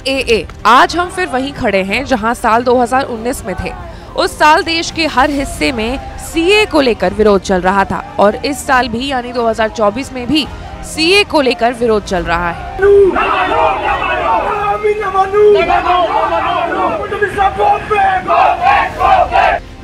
CAA आज हम फिर वहीं खड़े हैं, जहाँ साल 2019 में थे। उस साल देश के हर हिस्से में सीए को लेकर विरोध चल रहा था, और इस साल भी, यानी 2024 में भी सीए को लेकर विरोध चल रहा है।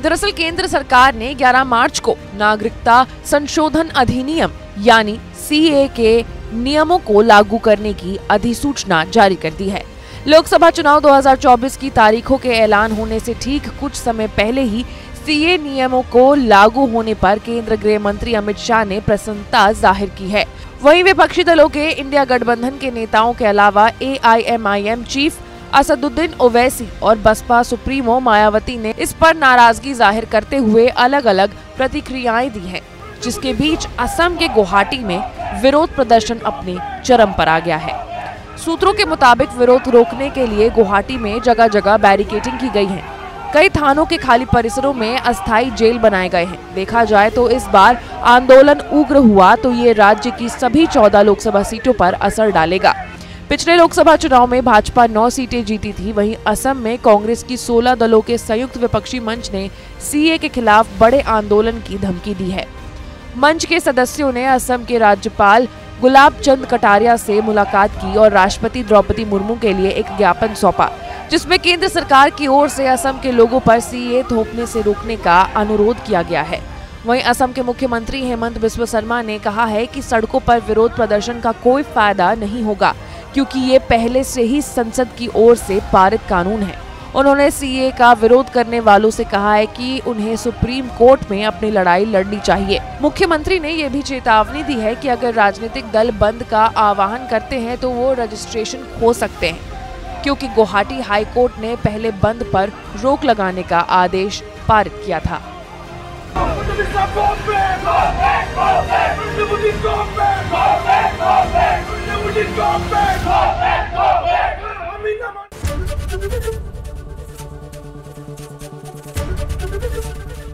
दरअसल केंद्र सरकार ने 11 मार्च को नागरिकता संशोधन अधिनियम, यानी सीए के नियमों को लागू करने की अधिसूचना जारी कर दी है। लोकसभा चुनाव 2024 की तारीखों के ऐलान होने से ठीक कुछ समय पहले ही सीए नियमों को लागू होने पर केंद्र गृह मंत्री अमित शाह ने प्रसन्नता ज़ाहिर की है। वहीं विपक्षी दलों के इंडिया गठबंधन के नेताओं के अलावा एआईएमआईएम चीफ असदुद्दीन ओवैसी और बसपा सुप्रीमो मायावती ने इस पर नाराज़गी ज़ाहिर करते हुए अलग अलग प्रतिक्रियाएँ दी हैं, जिसके बीच असम के गुवाहाटी में विरोध प्रदर्शन अपने चरम पर आ गया है। सूत्रों के मुताबिक विरोध रोकने के लिए गुवाहाटी में जगह जगह बैरिकेटिंग की गई है। कई थानों के खाली परिसरों में अस्थायी जेल बनाए गए हैं। देखा जाए तो इस बार आंदोलन उग्र हुआ तो ये राज्य की सभी चौदह लोकसभा सीटों पर असर डालेगा। पिछले लोकसभा चुनाव में भाजपा नौ सीटें जीती थी। वहीं असम में कांग्रेस की 16 दलों के संयुक्त विपक्षी मंच ने सीए के खिलाफ बड़े आंदोलन की धमकी दी है। मंच के सदस्यों ने असम के राज्यपाल गुलाब चंद कटारिया से मुलाकात की और राष्ट्रपति द्रौपदी मुर्मू के लिए एक ज्ञापन सौंपा, जिसमें केंद्र सरकार की ओर से असम के लोगों पर सीए थोपने से रोकने का अनुरोध किया गया है। वहीं असम के मुख्यमंत्री हेमंत बिस्व शर्मा ने कहा है कि सड़कों पर विरोध प्रदर्शन का कोई फ़ायदा नहीं होगा, क्योंकि ये पहले से ही संसद की ओर से पारित कानून है। उन्होंने सीए का विरोध करने वालों से कहा है कि उन्हें सुप्रीम कोर्ट में अपनी लड़ाई लड़नी चाहिए। मुख्यमंत्री ने यह भी चेतावनी दी है कि अगर राजनीतिक दल बंद का आह्वान करते हैं तो वो रजिस्ट्रेशन खो सकते हैं, क्योंकि गुवाहाटी हाई कोर्ट ने पहले बंद पर रोक लगाने का आदेश पारित किया था।